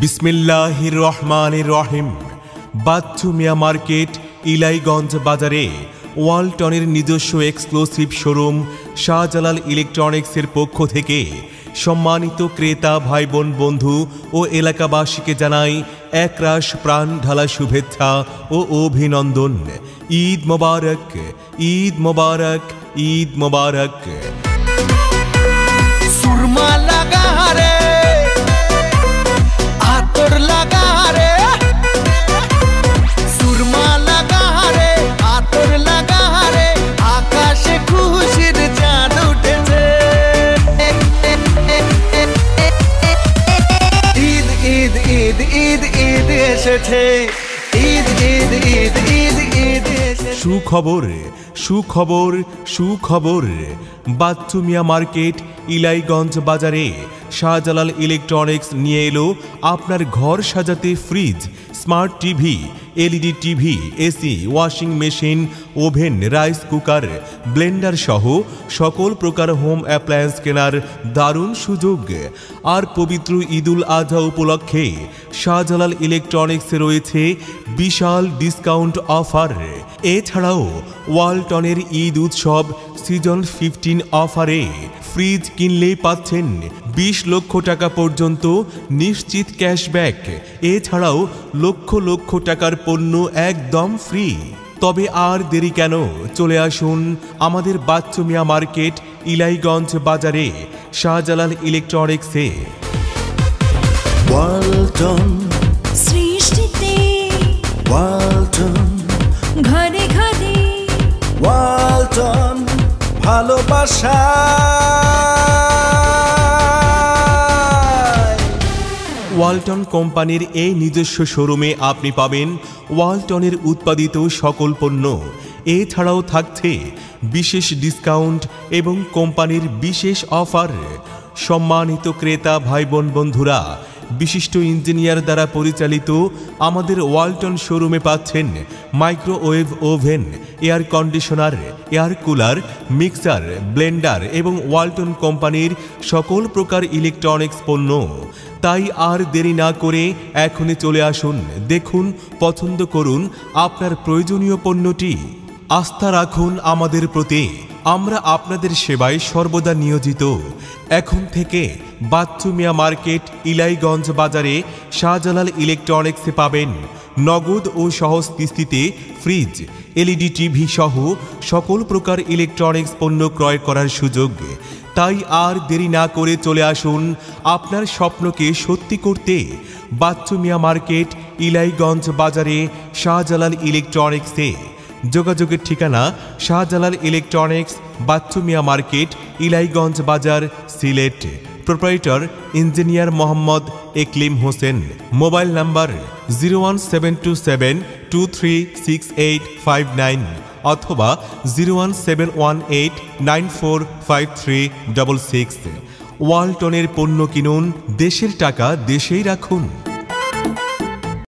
বিসমিল্লাহির রহমানির রহিম। বাচ্চু মিয়া মার্কেট, ইলাইগঞ্জ বাজারে ওয়ালটনের নিজস্ব এক্সক্লুসিভ শোরুম শাহজালাল ইলেকট্রনিক্সের পক্ষ থেকে সম্মানিত ক্রেতা ভাই বোন বন্ধু ও এলাকাবাসীকে জানাই একরাশ প্রাণ ঢালা শুভেচ্ছা ও অভিনন্দন। ঈদ মোবারক ঈদ মোবারক ঈদ মোবারক। সুরমা লাগা ঈদ ঈদ ঈদ এসেছে। ঈদ ঈদ ঈদ ঈদ ঈদ সুখবর সুখবর সুখবর বাচ্চুমিয়া মার্কেট, ইলাইগঞ্জ বাজারে শাহজালাল ইলেকট্রনিক্স নিয়ে এলো আপনার ঘর সাজাতে fridge smart TV LED TV, AC, washing machine, oven, rice cooker, blender সহ সকল প্রকার হোম অ্যাপ্লায়েন্স কেনার দারুণ সুযোগ। আর পবিত্র ঈদুল আজহা উপলক্ষে শাহজালাল ইলেকট্রনিক্সে রয়েছে বিশাল ডিসকাউন্ট অফার। এছাড়াও ওয়ালটনের ঈদ উৎসব সিজন ফিফটিন অফারে। ফ্রিজ কিনলেই পাচ্ছেন বিশ লক্ষ টাকা পর্যন্ত নিশ্চিত ক্যাশব্যাক। এছাড়াও লক্ষ লক্ষ টাকার পণ্য একদম ফ্রি। তবে আর দেরি কেন? চলে আসুন আমাদের বাচ্চু মিয়া মার্কেট ইলাইগঞ্জ বাজারে শাহজালাল ইলেকট্রনিক্সে। ওয়ালটন। সৃষ্টিতে ওয়ালটন। ঘরে ঘরে ওয়ালটন ভালোবাসা। ওয়ালটন কোম্পানির এই নিজস্ব শোরুমে আপনি পাবেন ওয়ালটনের উৎপাদিত সকল পণ্য। এছাড়াও থাকছে বিশেষ ডিসকাউন্ট এবং কোম্পানির বিশেষ অফার। সম্মানিত ক্রেতা ভাই বোন বন্ধুরা বিশিষ্ট ইঞ্জিনিয়ার দ্বারা পরিচালিত আমাদের ওয়ালটন শোরুমে পাচ্ছেন microwave oven, air conditioner, air cooler, mixer, blender এবং ওয়ালটন কোম্পানির সকল প্রকার ইলেকট্রনিক্স পণ্য। তাই আর দেরি না করে এখনই চলে আসুন, দেখুন, পছন্দ করুন, আপনার প্রয়োজনীয় পণ্যটি। আস্থা রাখুন আমাদের প্রতি। আমরা আপনাদের সেবায় সর্বদা নিয়োজিত। এখন থেকে বাচ্চু মিয়া মার্কেট, ইলাইগঞ্জ বাজারে শাহজালাল ইলেকট্রনিক্সে পাবেন নগদ ও সহজ কিস্তিতে ফ্রিজ, এলইডি টিভি সহ সকল প্রকার ইলেকট্রনিক্স পণ্য ক্রয় করার সুযোগ। তাই আর দেরি না করে চলে আসুন আপনার স্বপ্নকে সত্যি করতে বাচ্চু মিয়া মার্কেট, ইলাইগঞ্জ বাজারে শাহজালাল ইলেকট্রনিক্সে। যোগাযোগের ঠিকানা Shahjalal electronics Bachchu Miah market, Ilaiganj Bazar, Sylhet. Proprietor engineer Mohammad Eklim Hossain. Mobile number zero one seven two seven two three six eight five nine অথবা zero one seven one eight nine four five three double six. ওয়ালটনের পণ্য কিনুন, দেশের টাকা দেশেই রাখুন।